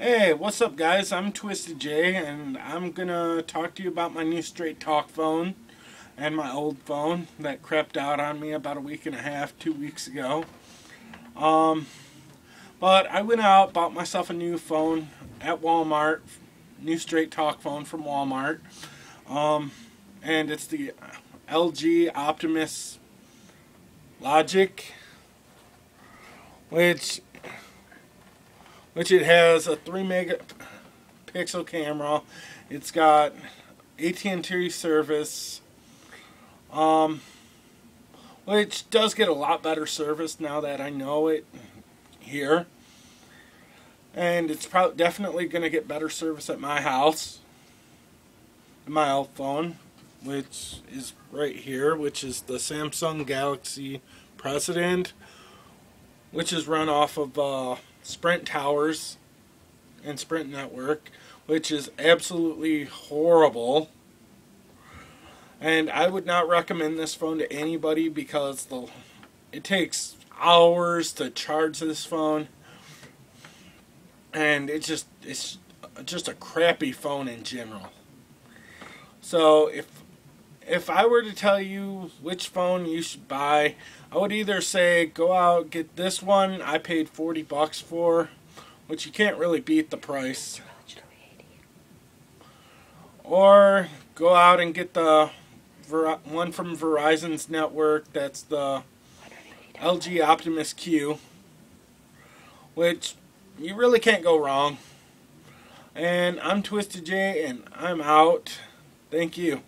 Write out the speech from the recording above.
Hey, what's up, guys? I'm Twystid J, and I'm gonna talk to you about my new Straight Talk phone and my old phone that crept out on me about a week and a half, two weeks ago. Um, but I went out, bought myself a new phone at Walmart, new Straight Talk phone from Walmart, um, and it's the LG Optimus Logic, which which it has a 3 megapixel camera. It's got AT&T service, um, which does get a lot better service now that I know it here. And it's probably definitely going to get better service at my house. My old phone, which is right here, which is the Samsung Galaxy Precedent, which is run off of uh, Sprint Towers and Sprint Network, which is absolutely horrible. And I would not recommend this phone to anybody because the it takes hours to charge this phone. And it's just it's just a crappy phone in general. So if if I were to tell you which phone you should buy, I would either say go out get this one I paid 40 bucks for, which you can't really beat the price. Or go out and get the one from Verizon's network that's the LG Optimus Q, which you really can't go wrong. And I'm Twystid J and I'm out. Thank you.